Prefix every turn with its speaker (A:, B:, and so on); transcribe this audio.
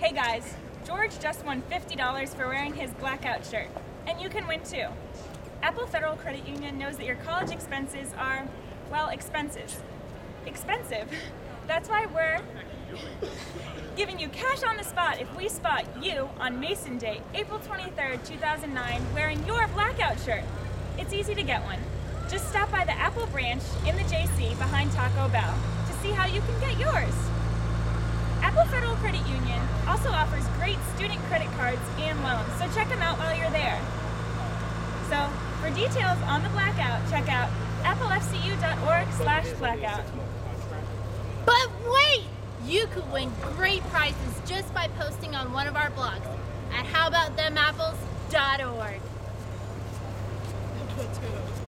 A: Hey guys, George just won $50 for wearing his blackout shirt, and you can win too. Apple Federal Credit Union knows that your college expenses are, well, expenses. Expensive. That's why we're giving you cash on the spot if we spot you on Mason Day, April 23rd, 2009, wearing your blackout shirt. It's easy to get one. Just stop by the Apple branch in the JC behind Taco Bell to see how you can get yours. Apple Federal Credit Union also offers great student credit cards and loans, so check them out while you're there. So, for details on the blackout, check out applefcu.org slash blackout.
B: But wait! You could win great prizes just by posting on one of our blogs at howaboutthemapples.org.